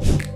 you